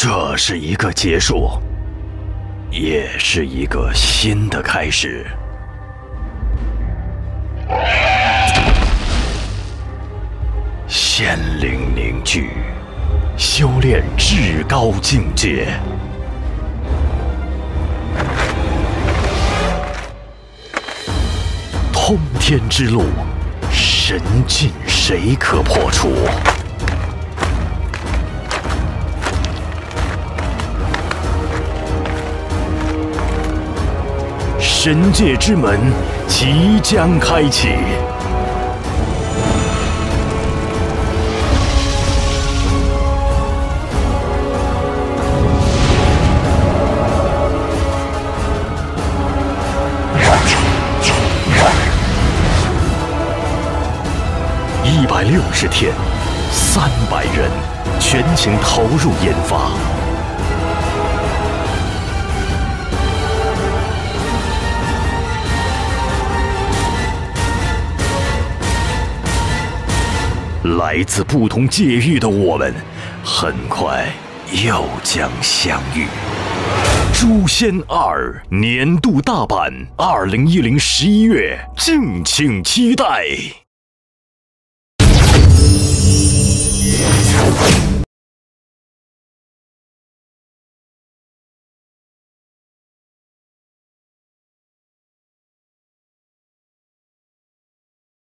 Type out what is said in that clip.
这是一个结束，也是一个新的开始。仙灵凝聚，修炼至高境界。通天之路，神境谁可破除？神界之门即将开启。一百六十天，三百人，全情投入研发。来自不同界域的我们，很快又将相遇。《诛仙二》年度大版，二零一零十一月，敬请期待。